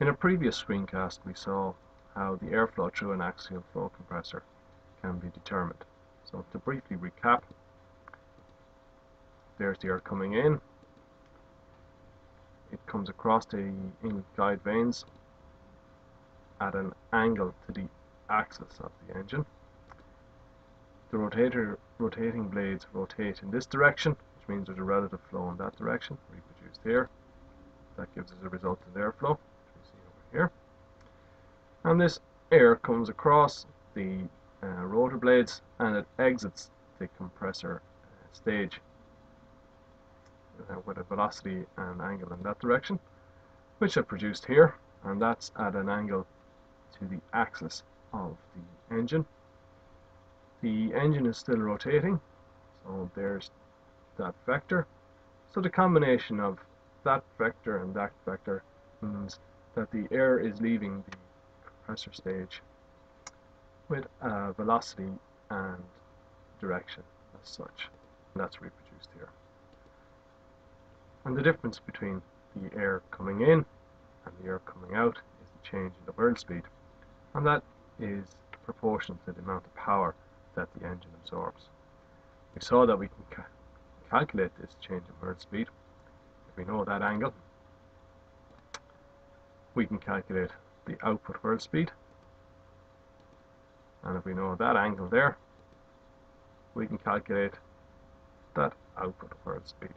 In a previous screencast we saw how the airflow through an axial flow compressor can be determined. So to briefly recap, there's the air coming in, it comes across the inlet guide vanes at an angle to the axis of the engine. The rotator, rotating blades rotate in this direction, which means there's a relative flow in that direction, reproduced here. That gives us a resultant airflow, which we see over here. And this air comes across the uh, rotor blades and it exits the compressor uh, stage uh, with a velocity and angle in that direction, which I've produced here, and that's at an angle to the axis of the engine. The engine is still rotating, so there's that vector. So the combination of that vector and that vector means that the air is leaving the compressor stage with a velocity and direction as such. And that's reproduced here. And the difference between the air coming in and the air coming out is the change in the whirl speed. And that is proportional to the amount of power that the engine absorbs. We saw that we can ca calculate this change in whirl speed. If we know that angle, we can calculate the output whirl speed. And if we know that angle there, we can calculate that output whirl speed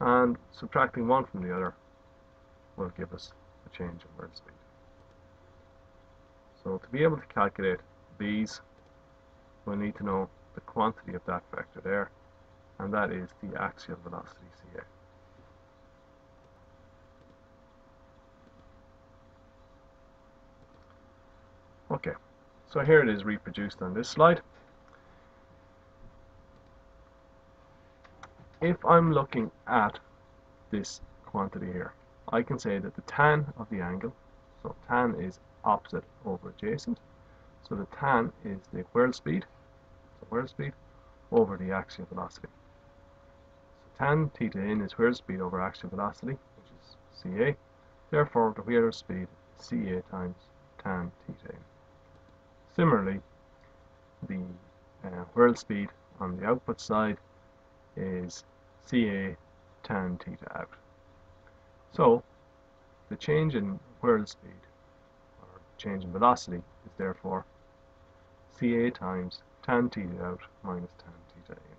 and subtracting one from the other will give us a change in whirl speed. So to be able to calculate these, we'll need to know the quantity of that vector there, and that is the axial velocity CA. Okay, so here it is reproduced on this slide. if I'm looking at this quantity here, I can say that the tan of the angle, so tan is opposite over adjacent, so the tan is the whirl speed, so whirl speed, over the axial velocity. So tan theta in is whirl speed over axial velocity, which is CA, therefore the whirl speed CA times tan theta in. Similarly, the uh, whirl speed on the output side is Ca tan theta out. So the change in whirl speed or change in velocity is therefore Ca times tan theta out minus tan theta in.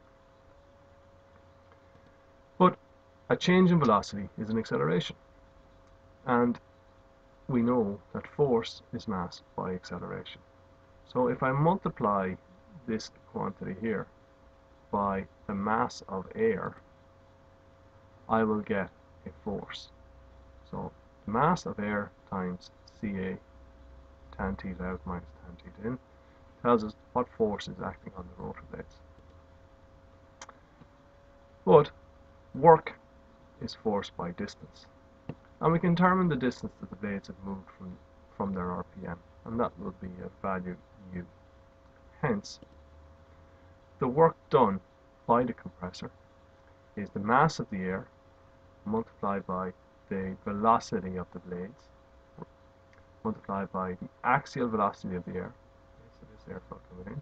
But a change in velocity is an acceleration and we know that force is mass by acceleration. So if I multiply this quantity here by the mass of air I will get a force. So the mass of air times Ca tan theta out minus tan theta in tells us what force is acting on the rotor blades. But work is force by distance. And we can determine the distance that the blades have moved from, from their RPM, and that will be a value u. Hence, the work done by the compressor is the mass of the air multiplied by the velocity of the blades multiplied by the axial velocity of the air so this airflow coming in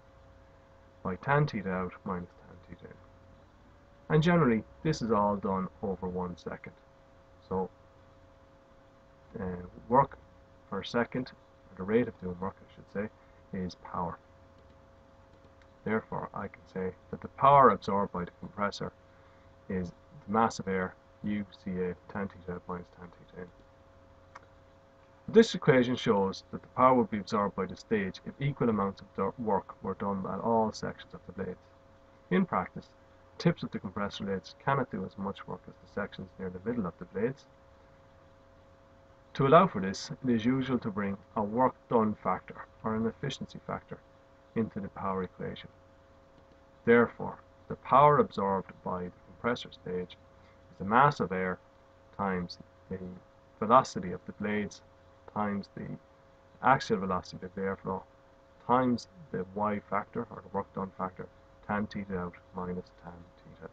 by tan theta out minus tan theta in and generally this is all done over one second so uh, work per second or the rate of doing work I should say is power therefore I can say that the power absorbed by the compressor is the mass of air u Ca tan theta minus tan theta in. This equation shows that the power would be absorbed by the stage if equal amounts of work were done at all sections of the blades. In practice, tips of the compressor blades cannot do as much work as the sections near the middle of the blades. To allow for this, it is usual to bring a work done factor, or an efficiency factor, into the power equation. Therefore, the power absorbed by the compressor stage is the mass of air times the velocity of the blades times the axial velocity of the airflow times the y factor or the work done factor tan theta out minus tan theta